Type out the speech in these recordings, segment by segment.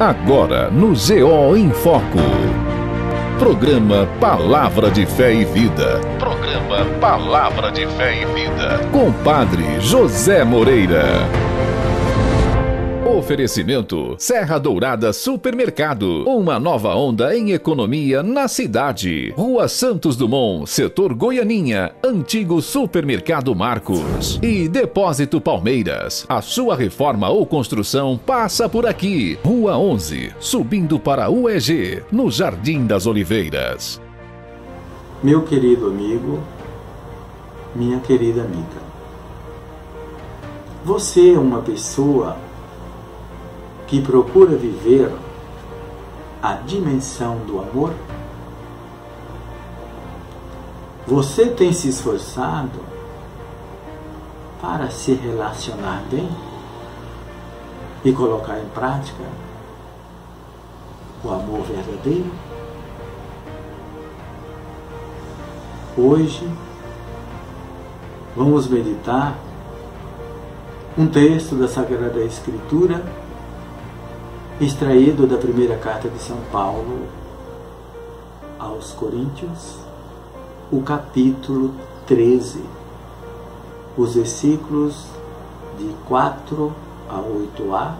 Agora no GO em Foco. Programa Palavra de Fé e Vida. Programa Palavra de Fé e Vida. Com Padre José Moreira. Oferecimento Serra Dourada Supermercado. Uma nova onda em economia na cidade. Rua Santos Dumont, setor Goianinha. Antigo Supermercado Marcos. E Depósito Palmeiras. A sua reforma ou construção passa por aqui. Rua 11, subindo para UEG, no Jardim das Oliveiras. Meu querido amigo, minha querida amiga. Você é uma pessoa que procura viver a dimensão do amor? Você tem se esforçado para se relacionar bem e colocar em prática o amor verdadeiro? Hoje vamos meditar um texto da Sagrada Escritura extraído da primeira carta de São Paulo aos Coríntios, o capítulo 13, os versículos de 4 a 8a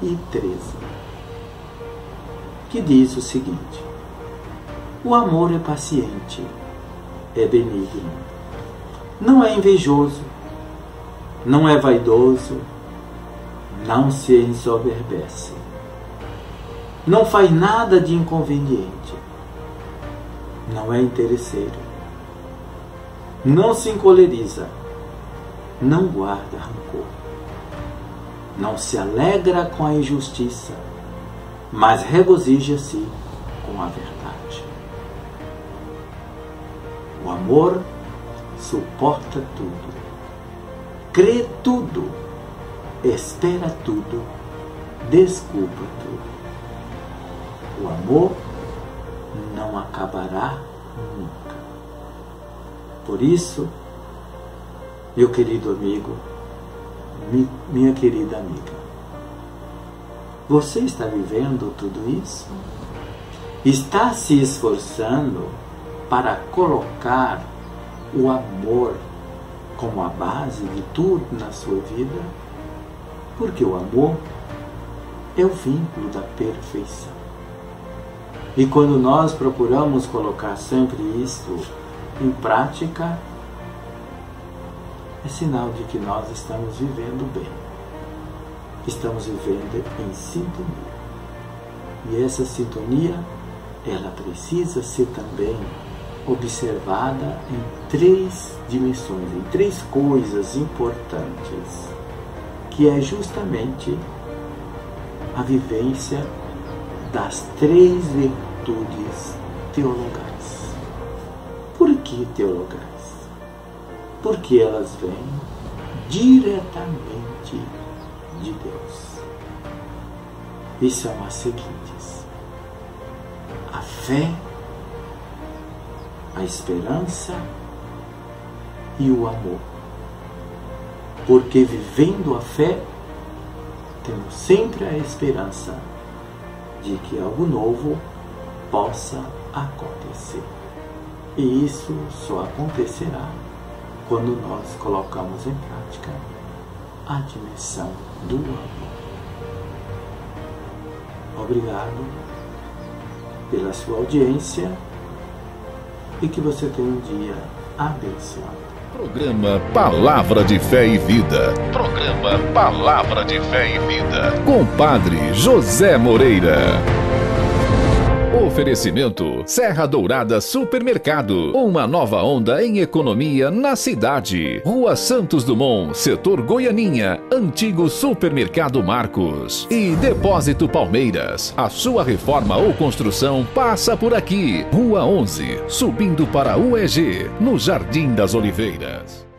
e 13, que diz o seguinte: O amor é paciente, é benigno, não é invejoso, não é vaidoso, não se ensoberbece. Não faz nada de inconveniente. Não é interesseiro. Não se encoleriza. Não guarda rancor. Não se alegra com a injustiça, mas regozija-se com a verdade. O amor suporta tudo, crê tudo espera tudo, desculpa tudo. O amor não acabará nunca. Por isso, meu querido amigo, minha querida amiga, você está vivendo tudo isso? Está se esforçando para colocar o amor como a base de tudo na sua vida? Porque o amor é o vínculo da perfeição. E quando nós procuramos colocar sempre isto em prática, é sinal de que nós estamos vivendo bem. Estamos vivendo em sintonia. E essa sintonia, ela precisa ser também observada em três dimensões, em três coisas importantes que é justamente a vivência das três virtudes teologais. Por que teologais? Porque elas vêm diretamente de Deus. E são as seguintes: a fé, a esperança e o amor porque vivendo a fé, temos sempre a esperança de que algo novo possa acontecer. E isso só acontecerá quando nós colocamos em prática a dimensão do amor. Obrigado pela sua audiência e que você tenha um dia abençoado. Programa Palavra de Fé e Vida. Programa Palavra de Fé e Vida. Com Padre José Moreira. Oferecimento Serra Dourada Supermercado. Uma nova onda em economia na cidade. Rua Santos Dumont, setor Goianinha. Antigo Supermercado Marcos. E Depósito Palmeiras. A sua reforma ou construção passa por aqui. Rua 11, subindo para UEG, no Jardim das Oliveiras.